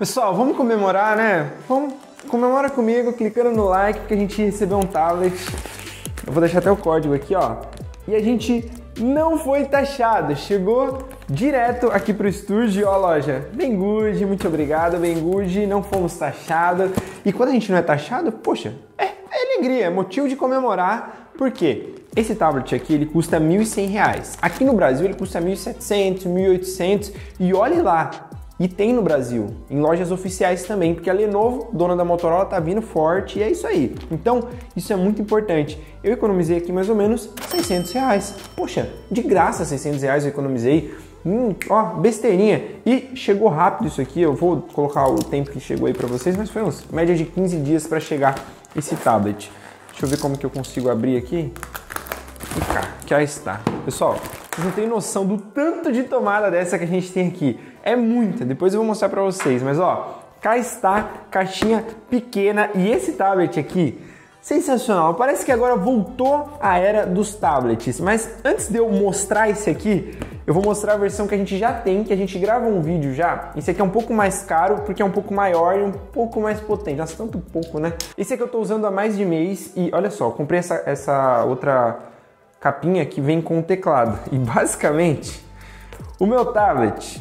Pessoal, vamos comemorar, né? Vamos comemora comigo clicando no like porque a gente recebeu um tablet. Eu vou deixar até o código aqui, ó. E a gente não foi taxado, chegou direto aqui pro estúdio, ó loja. Bem muito obrigado, bem não fomos taxados. E quando a gente não é taxado, poxa, é, é alegria, é motivo de comemorar. Por quê? Esse tablet aqui, ele custa R$ 1.100. Aqui no Brasil ele custa R$ 1.700, R$ 1.800 e olhe lá, e tem no Brasil, em lojas oficiais também, porque a Lenovo, dona da Motorola, tá vindo forte e é isso aí. Então, isso é muito importante. Eu economizei aqui mais ou menos 600 reais. Poxa, de graça 600 reais eu economizei. Hum, ó, besteirinha. E chegou rápido isso aqui, eu vou colocar o tempo que chegou aí para vocês, mas foi uns média de 15 dias para chegar esse tablet. Deixa eu ver como que eu consigo abrir aqui. E cá, cá está. Pessoal, vocês não têm noção do tanto de tomada dessa que a gente tem aqui. É muita, depois eu vou mostrar para vocês. Mas ó, cá está, caixinha pequena. E esse tablet aqui, sensacional. Parece que agora voltou a era dos tablets. Mas antes de eu mostrar esse aqui, eu vou mostrar a versão que a gente já tem, que a gente grava um vídeo já. Esse aqui é um pouco mais caro, porque é um pouco maior e um pouco mais potente. Nossa, tanto pouco, né? Esse aqui eu estou usando há mais de mês e olha só, comprei essa, essa outra capinha que vem com o teclado. E basicamente, o meu tablet,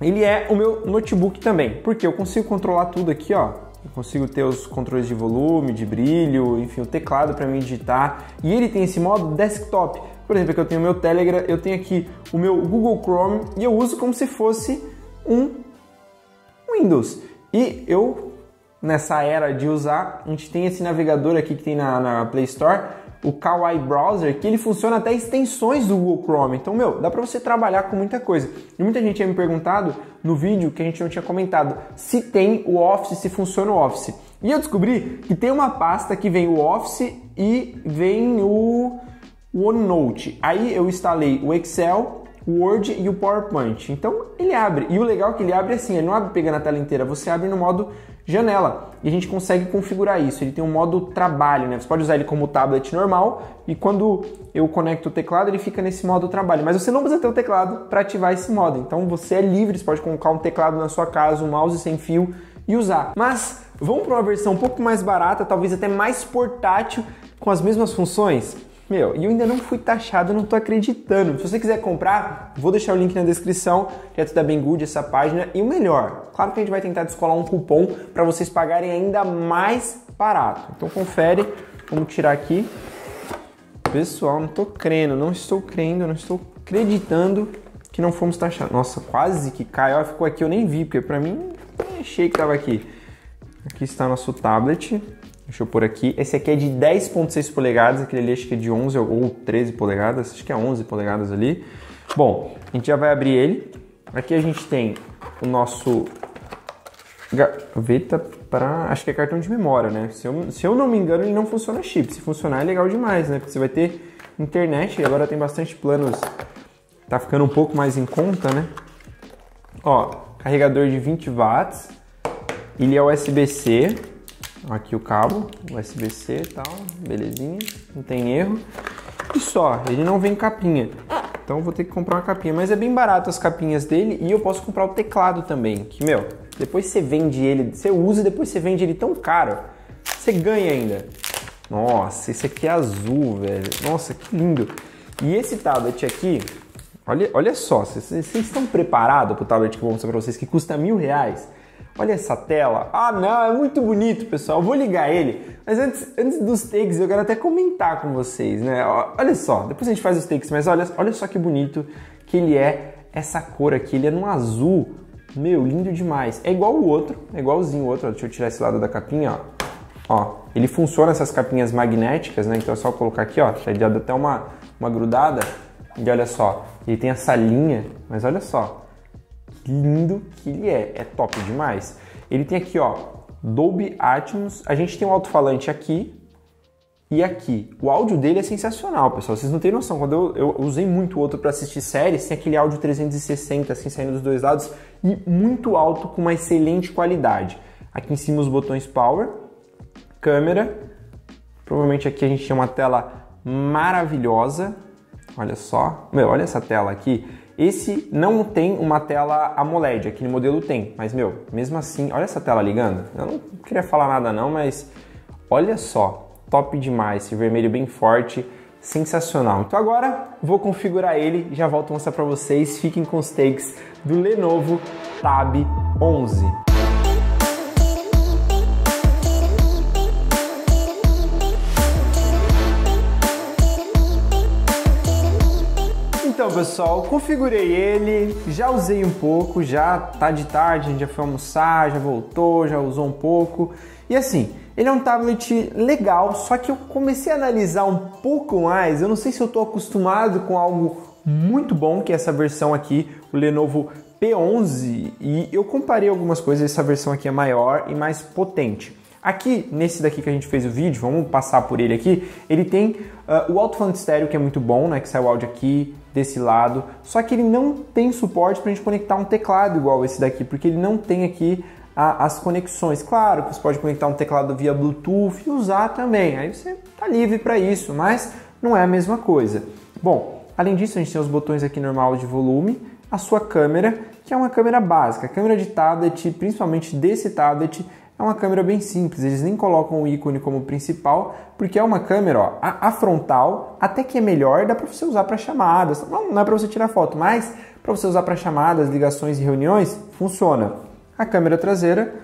ele é o meu notebook também, porque eu consigo controlar tudo aqui, ó. Eu consigo ter os controles de volume, de brilho, enfim, o teclado para mim digitar. E ele tem esse modo desktop. Por exemplo, aqui eu tenho o meu Telegram, eu tenho aqui o meu Google Chrome e eu uso como se fosse um Windows. E eu, nessa era de usar, a gente tem esse navegador aqui que tem na, na Play Store, o Kawaii Browser, que ele funciona até extensões do Google Chrome. Então, meu, dá para você trabalhar com muita coisa. E muita gente tinha me perguntado no vídeo que a gente não tinha comentado se tem o Office, se funciona o Office. E eu descobri que tem uma pasta que vem o Office e vem o OneNote. Aí eu instalei o Excel, o Word e o PowerPoint. Então ele abre. E o legal é que ele abre assim, ele não abre pegando a tela inteira, você abre no modo janela. E a gente consegue configurar isso. Ele tem um modo trabalho, né? Você pode usar ele como tablet normal e quando eu conecto o teclado, ele fica nesse modo trabalho. Mas você não precisa ter o teclado para ativar esse modo. Então você é livre, você pode colocar um teclado na sua casa, um mouse sem fio e usar. Mas vamos para uma versão um pouco mais barata, talvez até mais portátil, com as mesmas funções? Meu, e eu ainda não fui taxado, não tô acreditando. Se você quiser comprar, vou deixar o link na descrição, direto da Banggood, essa página. E o melhor, claro que a gente vai tentar descolar um cupom para vocês pagarem ainda mais barato. Então confere, vamos tirar aqui. Pessoal, não tô crendo, não estou crendo, não estou acreditando que não fomos taxados. Nossa, quase que caiu, ficou aqui, eu nem vi, porque para mim, achei que tava aqui. Aqui está nosso tablet. Deixa eu pôr aqui. Esse aqui é de 10.6 polegadas, aquele ali acho que é de 11 ou 13 polegadas, acho que é 11 polegadas ali. Bom, a gente já vai abrir ele. Aqui a gente tem o nosso gaveta para, acho que é cartão de memória, né? Se eu, se eu não me engano, ele não funciona chip. Se funcionar é legal demais, né? Porque você vai ter internet e agora tem bastante planos. Tá ficando um pouco mais em conta, né? Ó, carregador de 20 watts. Ele é USB-C, Aqui o cabo, USB-C e tal, belezinha, não tem erro. E só, ele não vem capinha. Então vou ter que comprar uma capinha, mas é bem barato as capinhas dele e eu posso comprar o teclado também, que meu, depois você vende ele, você usa e depois você vende ele tão caro, você ganha ainda. Nossa, esse aqui é azul, velho. Nossa, que lindo. E esse tablet aqui, olha, olha só, vocês, vocês estão preparados para o tablet que eu vou mostrar para vocês, que custa mil reais? Olha essa tela. Ah, não, é muito bonito, pessoal. Eu vou ligar ele. Mas antes, antes dos takes, eu quero até comentar com vocês, né? Olha só, depois a gente faz os takes, mas olha, olha só que bonito que ele é essa cor aqui. Ele é num azul. Meu, lindo demais. É igual o outro, é igualzinho o outro. Deixa eu tirar esse lado da capinha, ó. Ó, ele funciona essas capinhas magnéticas, né? Então é só colocar aqui, ó. Ele dá até uma, uma grudada. E olha só, ele tem essa linha, mas olha só, lindo que ele é. É top demais. Ele tem aqui, ó, Dolby Atmos. A gente tem um alto-falante aqui e aqui. O áudio dele é sensacional, pessoal. Vocês não têm noção. Quando eu, eu usei muito outro para assistir séries, tem aquele áudio 360 assim saindo dos dois lados e muito alto com uma excelente qualidade. Aqui em cima os botões Power, câmera. Provavelmente aqui a gente tem uma tela maravilhosa. Olha só. Meu, olha essa tela aqui Esse não tem uma tela AMOLED, aquele modelo tem, mas meu, mesmo assim, olha essa tela ligando. Eu não queria falar nada não, mas olha só, top demais, esse vermelho bem forte, sensacional. Então agora vou configurar ele já volto a mostrar para vocês. Fiquem com os takes do Lenovo Tab 11. Então, pessoal, configurei ele, já usei um pouco, já tá de tarde, a gente já foi almoçar, já voltou, já usou um pouco. E assim, ele é um tablet legal, só que eu comecei a analisar um pouco mais. Eu não sei se eu estou acostumado com algo muito bom, que é essa versão aqui, o Lenovo P11, e eu comparei algumas coisas, essa versão aqui é maior e mais potente. Aqui, nesse daqui que a gente fez o vídeo, vamos passar por ele aqui, ele tem uh, o alto-falante estéreo, que é muito bom, né? Que sai o áudio aqui, desse lado, só que ele não tem suporte para a gente conectar um teclado igual esse daqui, porque ele não tem aqui a, as conexões. Claro que você pode conectar um teclado via Bluetooth e usar também, aí você está livre para isso, mas não é a mesma coisa. Bom, além disso, a gente tem os botões aqui normal de volume, a sua câmera, que é uma câmera básica, a câmera de tablet, principalmente desse tablet, é uma câmera bem simples, eles nem colocam o ícone como principal, porque é uma câmera, ó, a, a frontal até que é melhor, dá para você usar para chamadas, não, não é para você tirar foto, mas para você usar para chamadas, ligações e reuniões, funciona. A câmera traseira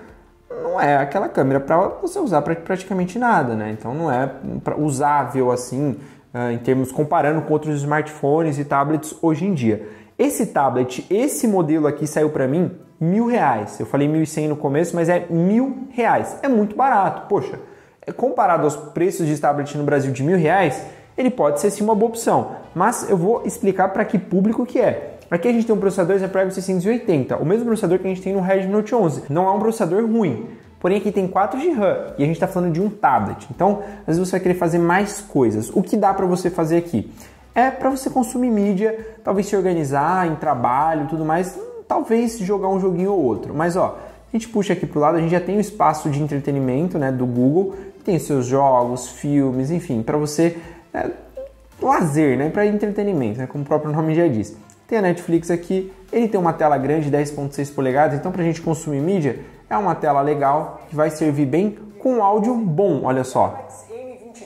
não é aquela câmera para você usar para praticamente nada, né? Então não é usável assim, uh, em termos comparando com outros smartphones e tablets hoje em dia. Esse tablet, esse modelo aqui saiu para mim mil reais. Eu falei mil e cem no começo, mas é mil reais. É muito barato. Poxa, é comparado aos preços de tablet no Brasil de mil reais, ele pode ser sim uma boa opção. Mas eu vou explicar para que público que é. Aqui a gente tem um processador Snapdragon 680, o mesmo processador que a gente tem no Redmi Note 11. Não é um processador ruim, porém aqui tem 4 de RAM e a gente está falando de um tablet. Então, às vezes você vai querer fazer mais coisas. O que dá para você fazer aqui? É para você consumir mídia, talvez se organizar em trabalho, tudo mais talvez jogar um joguinho ou outro. Mas ó, a gente puxa aqui para o lado, a gente já tem o espaço de entretenimento né, do Google, tem seus jogos, filmes, enfim, para você é, lazer, né, para entretenimento, né, como o próprio nome já diz. Tem a Netflix aqui, ele tem uma tela grande, 10.6 polegadas, então para a gente consumir mídia é uma tela legal que vai servir bem com áudio bom, olha só.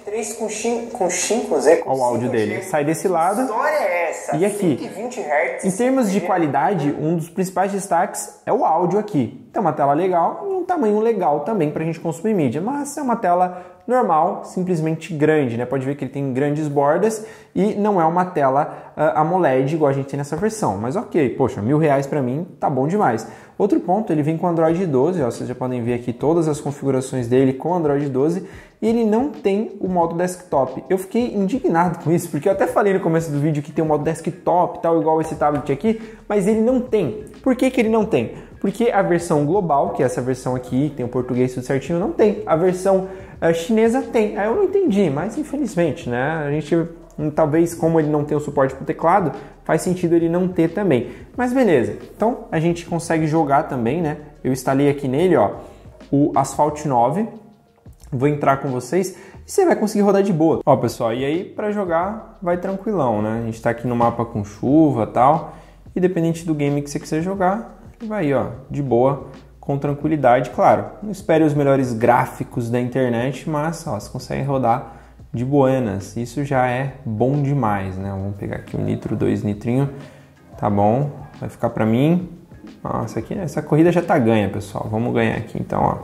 M23 com 5 com 5Z. Olha o áudio dele. Sai desse lado. Que história é essa? E aqui, 120 Hz. em termos de qualidade, um dos principais destaques é o áudio aqui. Tem uma tela legal e um tamanho legal também para a gente consumir mídia, mas é uma tela normal, simplesmente grande, né? Pode ver que ele tem grandes bordas e não é uma tela uh, AMOLED igual a gente tem nessa versão. Mas ok, poxa, mil reais para mim tá bom demais. Outro ponto, ele vem com Android 12, ó, vocês já podem ver aqui todas as configurações dele com Android 12 e ele não tem o modo desktop. Eu fiquei indignado com isso, porque eu até falei no começo do vídeo que tem o modo desktop, tal, igual esse tablet aqui, mas ele não tem. Por que, que ele não tem? Porque a versão global, que é essa versão aqui, tem o português tudo certinho, não tem. A versão uh, chinesa tem. Aí eu não entendi, mas infelizmente, né? A gente hum, talvez como ele não tem o suporte para o teclado, faz sentido ele não ter também. Mas beleza. Então a gente consegue jogar também, né? Eu instalei aqui nele, ó, o Asphalt 9. Vou entrar com vocês e você vai conseguir rodar de boa. Ó, pessoal, e aí para jogar vai tranquilão, né? A gente está aqui no mapa com chuva, tal, e dependente do game que você quiser jogar, vai ó, de boa, com tranquilidade, claro. Não espere os melhores gráficos da internet, mas ó, você consegue rodar de buenas. Isso já é bom demais, né? Vamos pegar aqui um litro, dois nitrinho, tá bom? Vai ficar para mim. Nossa, aqui essa corrida já tá ganha, pessoal. Vamos ganhar aqui então, ó,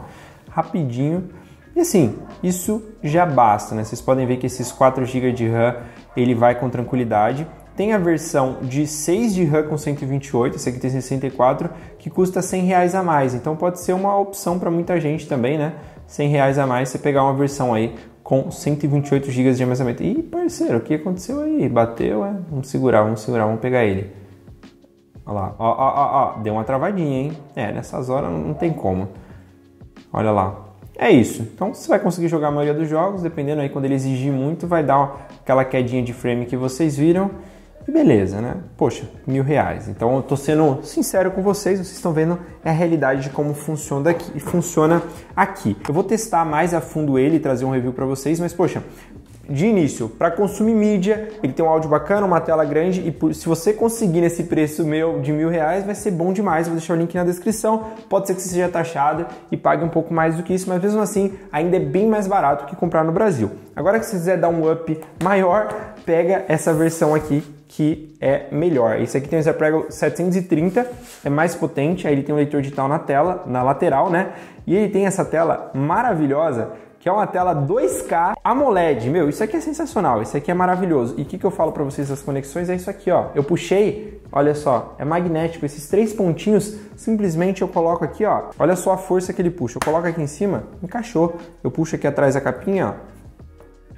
rapidinho. E assim, isso já basta, né? Vocês podem ver que esses 4 GB de RAM ele vai com tranquilidade. Tem a versão de 6 de RAM com 128, esse aqui tem 64, que custa 100 reais a mais. Então pode ser uma opção para muita gente também, né? 100 reais a mais você pegar uma versão aí com 128 GB de armazenamento. Ih, parceiro, o que aconteceu aí? Bateu, é? Vamos segurar, vamos segurar, vamos pegar ele. Olha lá, ó, ó, ó, ó, deu uma travadinha, hein? É, nessas horas não tem como. Olha lá. É isso. Então você vai conseguir jogar a maioria dos jogos, dependendo aí quando ele exigir muito, vai dar aquela quedinha de frame que vocês viram. Beleza, né? Poxa, mil reais. Então eu tô sendo sincero com vocês, vocês estão vendo a realidade de como funciona aqui, funciona aqui. Eu vou testar mais a fundo ele e trazer um review para vocês, mas poxa, de início, para consumir mídia, ele tem um áudio bacana, uma tela grande e se você conseguir nesse preço meu de mil reais, vai ser bom demais. Vou deixar o link na descrição. Pode ser que você seja taxado e pague um pouco mais do que isso, mas mesmo assim ainda é bem mais barato que comprar no Brasil. Agora que você quiser dar um up maior, pega essa versão aqui que é melhor. Esse aqui tem o Snapdragon 730, é mais potente, aí ele tem um leitor digital na tela, na lateral, né? E ele tem essa tela maravilhosa, que é uma tela 2K AMOLED. Meu, isso aqui é sensacional, isso aqui é maravilhoso. E o que, que eu falo para vocês das conexões? É isso aqui, ó. Eu puxei, olha só, é magnético. Esses três pontinhos, simplesmente eu coloco aqui, ó. Olha só a força que ele puxa. Eu coloco aqui em cima, encaixou. Eu puxo aqui atrás a capinha, ó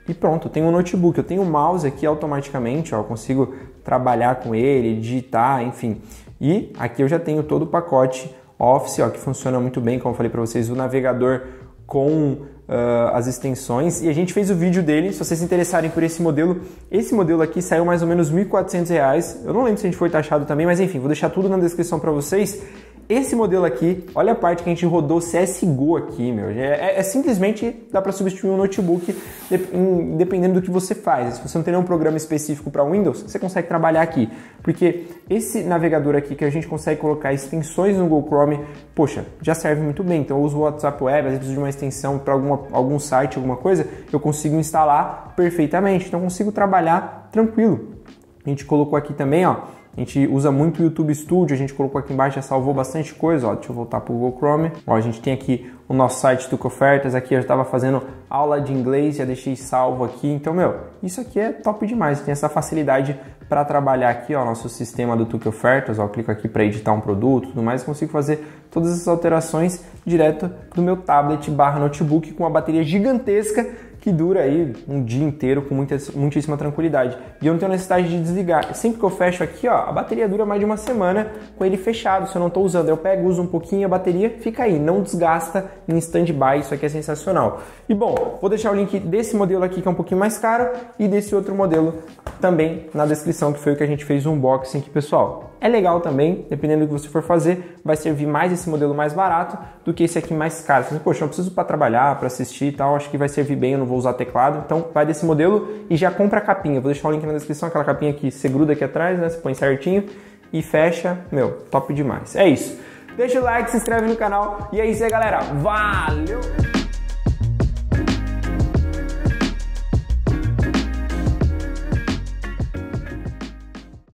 e pronto, tenho um notebook, eu tenho o um mouse aqui automaticamente, ó, eu consigo trabalhar com ele, digitar, enfim. E aqui eu já tenho todo o pacote Office, ó, que funciona muito bem, como eu falei para vocês, o navegador com uh, as extensões. E a gente fez o vídeo dele, se vocês se interessarem por esse modelo. Esse modelo aqui saiu mais ou menos R$ 1.400. Eu não lembro se a gente foi taxado também, mas enfim, vou deixar tudo na descrição para vocês. Esse modelo aqui, olha a parte que a gente rodou CSGO aqui, meu. É, é, é simplesmente dá para substituir um notebook dependendo do que você faz. Se você não tem nenhum programa específico para Windows, você consegue trabalhar aqui. Porque esse navegador aqui que a gente consegue colocar extensões no Google Chrome, poxa, já serve muito bem. Então eu uso o WhatsApp Web, às vezes preciso de uma extensão para algum site, alguma coisa, eu consigo instalar perfeitamente. Então consigo trabalhar tranquilo. A gente colocou aqui também, ó, a gente usa muito o YouTube Studio, a gente colocou aqui embaixo, já salvou bastante coisa. Ó, deixa eu voltar para o Google Chrome. Ó, a gente tem aqui o nosso site Tuco Ofertas. Aqui eu estava fazendo aula de inglês, já deixei salvo aqui. Então, meu, isso aqui é top demais. Tem essa facilidade para trabalhar aqui, ó, nosso sistema do Tuque Ofertas. Ó, clico aqui para editar um produto, tudo mais. Consigo fazer todas essas alterações direto do meu tablet barra notebook com uma bateria gigantesca que dura aí um dia inteiro com muita, muitíssima tranquilidade. E eu não tenho necessidade de desligar. Sempre que eu fecho aqui, ó, a bateria dura mais de uma semana com ele fechado. Se eu não estou usando, eu pego, uso um pouquinho, a bateria fica aí, não desgasta em stand-by. Isso aqui é sensacional. E bom, vou deixar o link desse modelo aqui que é um pouquinho mais caro e desse outro modelo também na descrição, que foi o que a gente fez o unboxing aqui, pessoal. É legal também, dependendo do que você for fazer, vai servir mais esse modelo mais barato do que esse aqui mais caro. Você, Poxa, eu preciso para trabalhar, para assistir e tal, acho que vai servir bem, eu não vou usar teclado. Então vai desse modelo e já compra a capinha. Vou deixar o link na descrição, aquela capinha que você gruda aqui atrás, né? Você põe certinho e fecha. Meu, top demais. É isso. Deixa o like, se inscreve no canal e é isso aí, galera. Valeu!